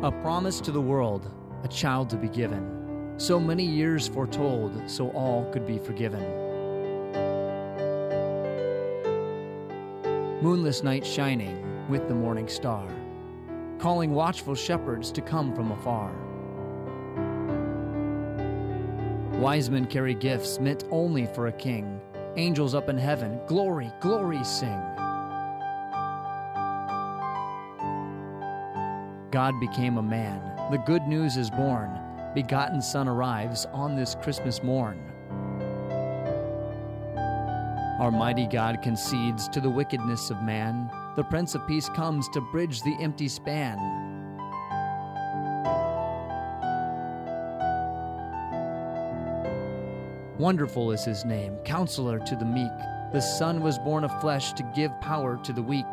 A promise to the world, a child to be given. So many years foretold, so all could be forgiven. Moonless night shining with the morning star, calling watchful shepherds to come from afar. Wise men carry gifts meant only for a king. Angels up in heaven, glory, glory sing. God became a man. The good news is born. Begotten Son arrives on this Christmas morn. Our mighty God concedes to the wickedness of man. The Prince of Peace comes to bridge the empty span. Wonderful is his name, counselor to the meek. The Son was born of flesh to give power to the weak.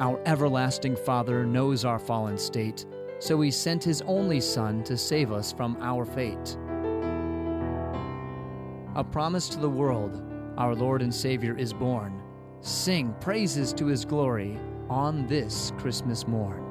Our everlasting Father knows our fallen state, so he sent his only Son to save us from our fate. A promise to the world, our Lord and Savior is born. Sing praises to his glory on this Christmas morn.